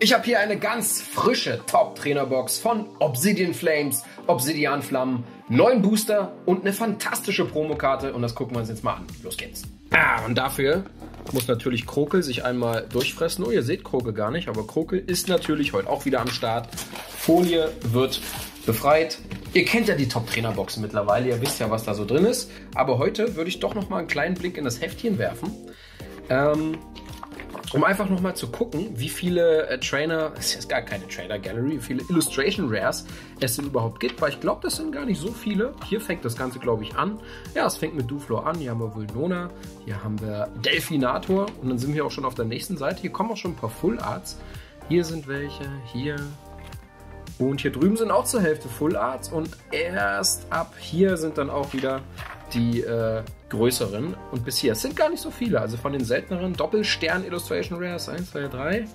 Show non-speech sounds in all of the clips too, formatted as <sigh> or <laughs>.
Ich habe hier eine ganz frische Top-Trainer-Box von Obsidian Flames, Obsidian Flammen, neun Booster und eine fantastische Promokarte und das gucken wir uns jetzt mal an. Los geht's. Ah, und dafür muss natürlich Krokel sich einmal durchfressen. Oh, ihr seht Krokel gar nicht, aber Krokel ist natürlich heute auch wieder am Start. Folie wird befreit. Ihr kennt ja die Top-Trainer-Boxen mittlerweile, ihr wisst ja, was da so drin ist. Aber heute würde ich doch noch mal einen kleinen Blick in das Heftchen werfen. Ähm, um einfach nochmal zu gucken, wie viele äh, Trainer, es ist gar keine Trainer Gallery, wie viele Illustration Rares es denn überhaupt gibt, weil ich glaube, das sind gar nicht so viele. Hier fängt das Ganze, glaube ich, an. Ja, es fängt mit Duflor an. Hier haben wir Vulnona, hier haben wir Delfinator und dann sind wir auch schon auf der nächsten Seite. Hier kommen auch schon ein paar Full Arts. Hier sind welche, hier. Und hier drüben sind auch zur Hälfte Full Arts und erst ab hier sind dann auch wieder die äh, größeren. Und bis hier, es sind gar nicht so viele. Also von den selteneren Doppelstern Illustration Rares, 1, 2, 3,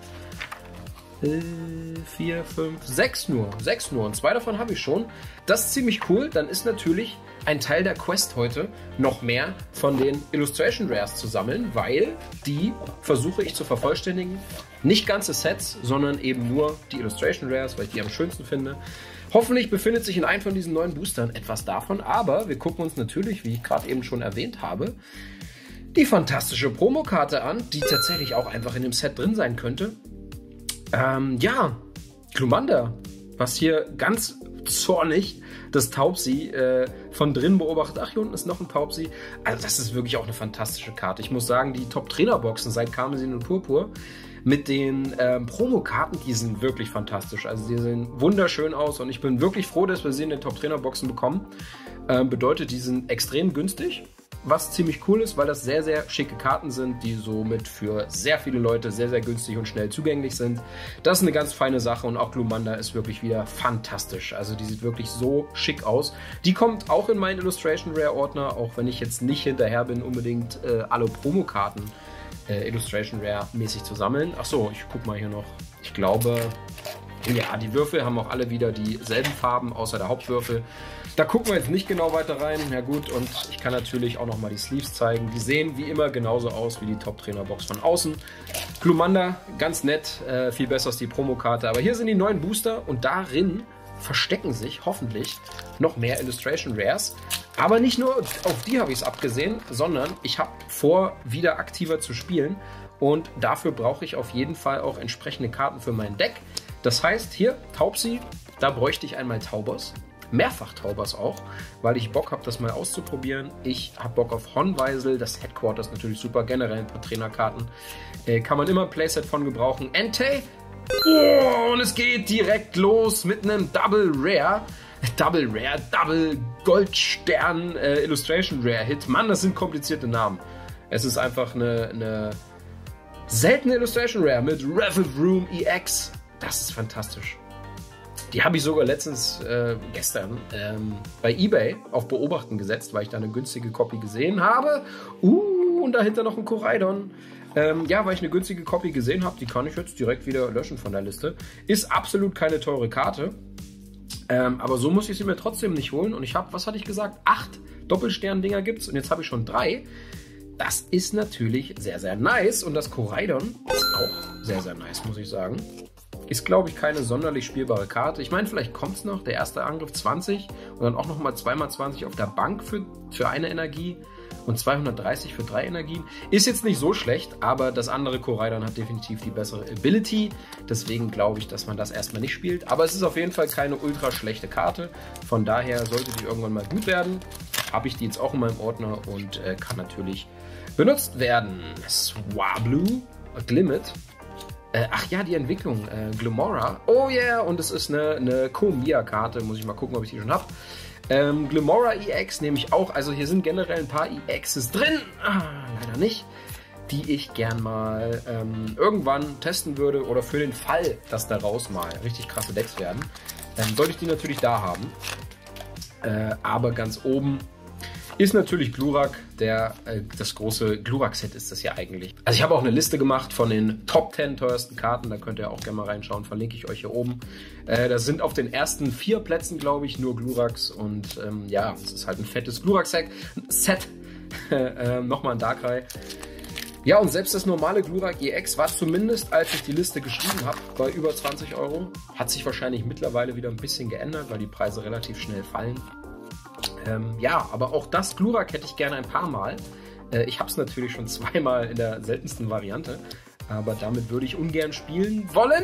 4, 5, 6 nur. 6 nur. Und zwei davon habe ich schon. Das ist ziemlich cool. Dann ist natürlich ein Teil der Quest heute, noch mehr von den Illustration Rares zu sammeln, weil die versuche ich zu vervollständigen. Nicht ganze Sets, sondern eben nur die Illustration Rares, weil ich die am schönsten finde. Hoffentlich befindet sich in einem von diesen neuen Boostern etwas davon, aber wir gucken uns natürlich, wie ich gerade eben schon erwähnt habe, die fantastische Promokarte an, die tatsächlich auch einfach in dem Set drin sein könnte. Ähm, ja, Glumanda, was hier ganz zornig das Taubsi äh, von drin beobachtet. Ach, hier unten ist noch ein Taubsi. Also das ist wirklich auch eine fantastische Karte. Ich muss sagen, die Top-Trainer-Boxen seit Karmesin und Purpur mit den ähm, Promokarten, die sind wirklich fantastisch. Also die sehen wunderschön aus und ich bin wirklich froh, dass wir sie in den Top-Trainer-Boxen bekommen. Ähm, bedeutet, die sind extrem günstig. Was ziemlich cool ist, weil das sehr, sehr schicke Karten sind, die somit für sehr viele Leute sehr, sehr günstig und schnell zugänglich sind. Das ist eine ganz feine Sache und auch Glumanda ist wirklich wieder fantastisch. Also die sieht wirklich so schick aus. Die kommt auch in meinen Illustration Rare Ordner, auch wenn ich jetzt nicht hinterher bin, unbedingt äh, alle Promokarten äh, Illustration Rare mäßig zu sammeln. Achso, ich guck mal hier noch. Ich glaube, ja, die Würfel haben auch alle wieder dieselben Farben, außer der Hauptwürfel. Da gucken wir jetzt nicht genau weiter rein. Ja gut, und ich kann natürlich auch nochmal die Sleeves zeigen. Die sehen wie immer genauso aus wie die Top-Trainer-Box von außen. Glumanda, ganz nett, äh, viel besser als die Promokarte. Aber hier sind die neuen Booster und darin verstecken sich hoffentlich noch mehr Illustration Rares. Aber nicht nur auf die habe ich es abgesehen, sondern ich habe vor, wieder aktiver zu spielen. Und dafür brauche ich auf jeden Fall auch entsprechende Karten für mein Deck. Das heißt, hier, Taubsi, da bräuchte ich einmal Taubos. Mehrfach Taubers auch, weil ich Bock habe, das mal auszuprobieren. Ich habe Bock auf Honweisel, das Headquarters natürlich super, generell ein paar Trainerkarten. Äh, kann man immer ein Playset von gebrauchen. Entei, Oh, und es geht direkt los mit einem Double Rare. Double Rare, Double Goldstern äh, Illustration Rare Hit. Mann, das sind komplizierte Namen. Es ist einfach eine, eine seltene Illustration Rare mit Revel Room EX. Das ist fantastisch. Die habe ich sogar letztens, äh, gestern, ähm, bei eBay auf Beobachten gesetzt, weil ich da eine günstige Copy gesehen habe. Uh, und dahinter noch ein Koraidon. Ähm, ja, weil ich eine günstige Copy gesehen habe, die kann ich jetzt direkt wieder löschen von der Liste. Ist absolut keine teure Karte. Ähm, aber so muss ich sie mir trotzdem nicht holen. Und ich habe, was hatte ich gesagt? Acht Doppelstern-Dinger gibt's und jetzt habe ich schon drei. Das ist natürlich sehr, sehr nice. Und das Koraidon ist auch sehr, sehr nice, muss ich sagen. Ist, glaube ich, keine sonderlich spielbare Karte. Ich meine, vielleicht kommt es noch. Der erste Angriff 20 und dann auch nochmal 2x20 auf der Bank für, für eine Energie und 230 für drei Energien. Ist jetzt nicht so schlecht, aber das andere Koraidon hat definitiv die bessere Ability. Deswegen glaube ich, dass man das erstmal nicht spielt. Aber es ist auf jeden Fall keine ultra schlechte Karte. Von daher sollte die irgendwann mal gut werden. Habe ich die jetzt auch in meinem Ordner und äh, kann natürlich benutzt werden. Swablu, Glimmet. Äh, ach ja, die Entwicklung. Äh, Glomora. Oh yeah, und es ist eine, eine Komia-Karte. Muss ich mal gucken, ob ich die schon habe. Ähm, Glimora EX nehme ich auch. Also hier sind generell ein paar EXs drin. Ah, leider nicht. Die ich gern mal ähm, irgendwann testen würde oder für den Fall, dass daraus mal richtig krasse Decks werden, ähm, sollte ich die natürlich da haben. Äh, aber ganz oben ist natürlich Glurak, der, äh, das große Glurak-Set ist das ja eigentlich. Also ich habe auch eine Liste gemacht von den Top 10 teuersten Karten, da könnt ihr auch gerne mal reinschauen, verlinke ich euch hier oben. Äh, das sind auf den ersten vier Plätzen, glaube ich, nur Gluraks und ähm, ja, es ist halt ein fettes Glurak-Set. Set. <laughs> äh, Nochmal ein Darkrai. Ja, und selbst das normale Glurak EX war zumindest, als ich die Liste geschrieben habe, bei über 20 Euro. Hat sich wahrscheinlich mittlerweile wieder ein bisschen geändert, weil die Preise relativ schnell fallen. Ähm, ja, aber auch das Glurak hätte ich gerne ein paar Mal. Äh, ich habe es natürlich schon <laughs> zweimal in der seltensten Variante, aber damit würde ich ungern spielen wollen.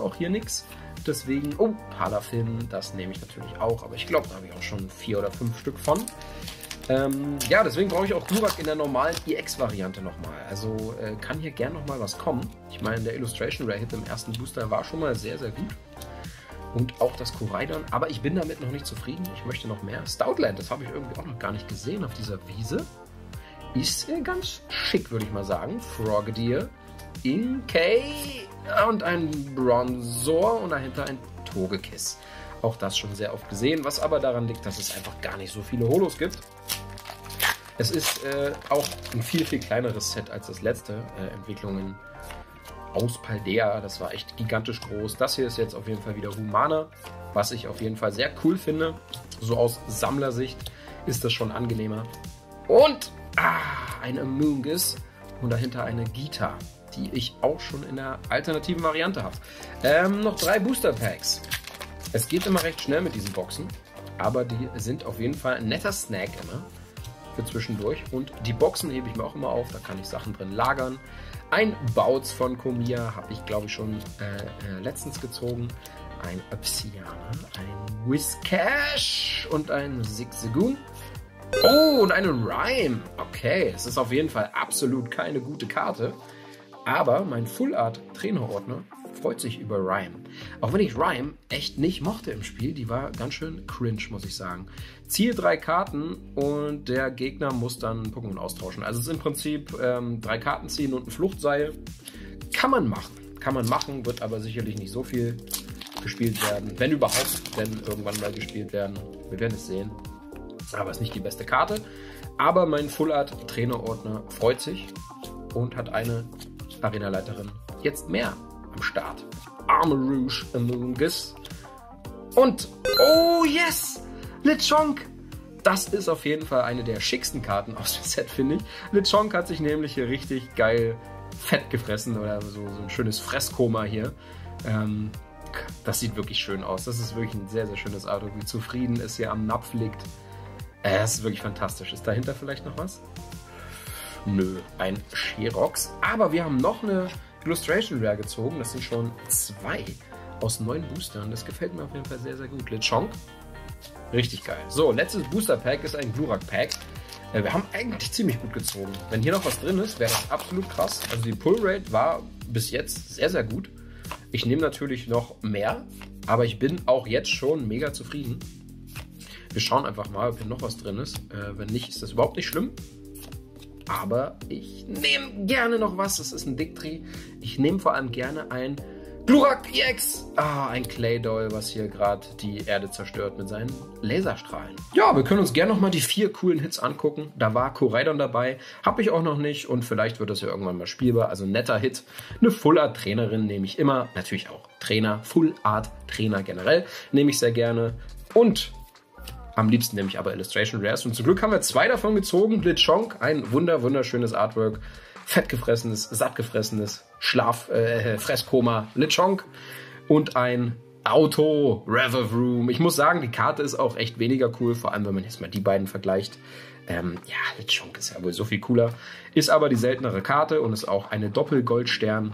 Auch hier nichts. Deswegen, oh, Palafin, das nehme ich natürlich auch, aber ich glaube, da habe ich auch schon vier oder fünf Stück von. Ähm, ja, deswegen brauche ich auch Glurak in der normalen EX-Variante nochmal. Also äh, kann hier gern nochmal was kommen. Ich meine, der Illustration Rare Hit im ersten Booster war schon mal sehr, sehr gut. Und auch das Koraidon, aber ich bin damit noch nicht zufrieden. Ich möchte noch mehr. Stoutland, das habe ich irgendwie auch noch gar nicht gesehen auf dieser Wiese. Ist ganz schick, würde ich mal sagen. Frogadier, Inkay und ein Bronzor und dahinter ein Togekiss. Auch das schon sehr oft gesehen, was aber daran liegt, dass es einfach gar nicht so viele Holos gibt. Es ist äh, auch ein viel, viel kleineres Set als das letzte. Äh, Entwicklungen aus Paldea, das war echt gigantisch groß. Das hier ist jetzt auf jeden Fall wieder Humana, was ich auf jeden Fall sehr cool finde. So aus Sammlersicht ist das schon angenehmer. Und ah, eine Amoongus und dahinter eine Gita, die ich auch schon in der alternativen Variante habe. Ähm, noch drei Booster Packs. Es geht immer recht schnell mit diesen Boxen, aber die sind auf jeden Fall ein netter Snack immer für zwischendurch. Und die Boxen hebe ich mir auch immer auf, da kann ich Sachen drin lagern. Ein Bautz von Komiya habe ich, glaube ich, schon äh, äh, letztens gezogen. Ein Obsidianer, ein Whiskash und ein Zigzagoon. Oh, und eine Rhyme. Okay, es ist auf jeden Fall absolut keine gute Karte. Aber mein Full Art Trainerordner freut sich über Rhyme. Auch wenn ich Rhyme echt nicht mochte im Spiel, die war ganz schön cringe, muss ich sagen. Ziehe drei Karten und der Gegner muss dann Pokémon austauschen. Also es ist im Prinzip ähm, drei Karten ziehen und ein Fluchtseil. Kann man machen. Kann man machen, wird aber sicherlich nicht so viel gespielt werden. Wenn überhaupt, denn irgendwann mal gespielt werden. Wir werden es sehen. Aber es ist nicht die beste Karte. Aber mein Full Art Trainerordner freut sich und hat eine Arenaleiterin jetzt mehr am Start. Arme Rouge Amoongus. Und, oh yes, Lechonk. Das ist auf jeden Fall eine der schicksten Karten aus dem Set, finde ich. Lechonk hat sich nämlich hier richtig geil fett gefressen oder so, so ein schönes Fresskoma hier. Ähm, das sieht wirklich schön aus. Das ist wirklich ein sehr, sehr schönes Auto. Wie zufrieden es hier am Napf liegt. Äh, ist wirklich fantastisch. Ist dahinter vielleicht noch was? Nö, ein Sherox. Aber wir haben noch eine Illustration Rare gezogen. Das sind schon zwei aus neun Boostern. Das gefällt mir auf jeden Fall sehr, sehr gut. Lechonk. Richtig geil. So, letztes Booster Pack ist ein Glurak Pack. Äh, wir haben eigentlich ziemlich gut gezogen. Wenn hier noch was drin ist, wäre das absolut krass. Also die Pull Rate war bis jetzt sehr, sehr gut. Ich nehme natürlich noch mehr, aber ich bin auch jetzt schon mega zufrieden. Wir schauen einfach mal, ob hier noch was drin ist. Äh, wenn nicht, ist das überhaupt nicht schlimm. Aber ich nehme gerne noch was. Das ist ein Dicktree. Ich nehme vor allem gerne ein Glurak EX. Ah, ein Claydoll, was hier gerade die Erde zerstört mit seinen Laserstrahlen. Ja, wir können uns gerne noch mal die vier coolen Hits angucken. Da war Koraidon dabei. Habe ich auch noch nicht. Und vielleicht wird das ja irgendwann mal spielbar. Also netter Hit. Eine Full Art Trainerin nehme ich immer. Natürlich auch Trainer. Full Art Trainer generell nehme ich sehr gerne. Und am liebsten nämlich aber Illustration Rares. Und zum Glück haben wir zwei davon gezogen. Blitzchonk, ein wunder, wunderschönes Artwork. Fettgefressenes, sattgefressenes Schlaf, äh, Fresskoma Lichonk. Und ein Auto Rever Room. Ich muss sagen, die Karte ist auch echt weniger cool, vor allem wenn man jetzt mal die beiden vergleicht. Ähm, ja, Lichonk ist ja wohl so viel cooler. Ist aber die seltenere Karte und ist auch eine Doppelgoldstern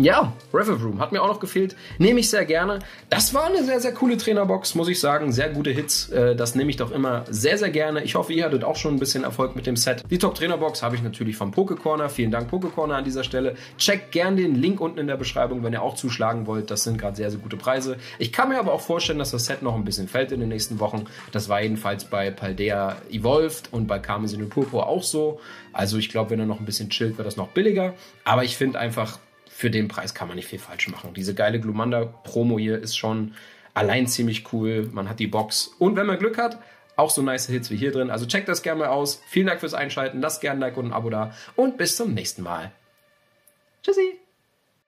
ja, Revel Room hat mir auch noch gefehlt. Nehme ich sehr gerne. Das war eine sehr, sehr coole Trainerbox, muss ich sagen. Sehr gute Hits. Äh, das nehme ich doch immer sehr, sehr gerne. Ich hoffe, ihr hattet auch schon ein bisschen Erfolg mit dem Set. Die Top Trainerbox habe ich natürlich vom Poke Corner. Vielen Dank, Poke Corner, an dieser Stelle. Checkt gern den Link unten in der Beschreibung, wenn ihr auch zuschlagen wollt. Das sind gerade sehr, sehr gute Preise. Ich kann mir aber auch vorstellen, dass das Set noch ein bisschen fällt in den nächsten Wochen. Das war jedenfalls bei Paldea Evolved und bei Karmesin und Purpur auch so. Also ich glaube, wenn er noch ein bisschen chillt, wird das noch billiger. Aber ich finde einfach, für den Preis kann man nicht viel falsch machen. Diese geile Glumanda-Promo hier ist schon allein ziemlich cool. Man hat die Box und wenn man Glück hat, auch so nice Hits wie hier drin. Also checkt das gerne mal aus. Vielen Dank fürs Einschalten. Lasst gerne ein Like und ein Abo da und bis zum nächsten Mal. Tschüssi.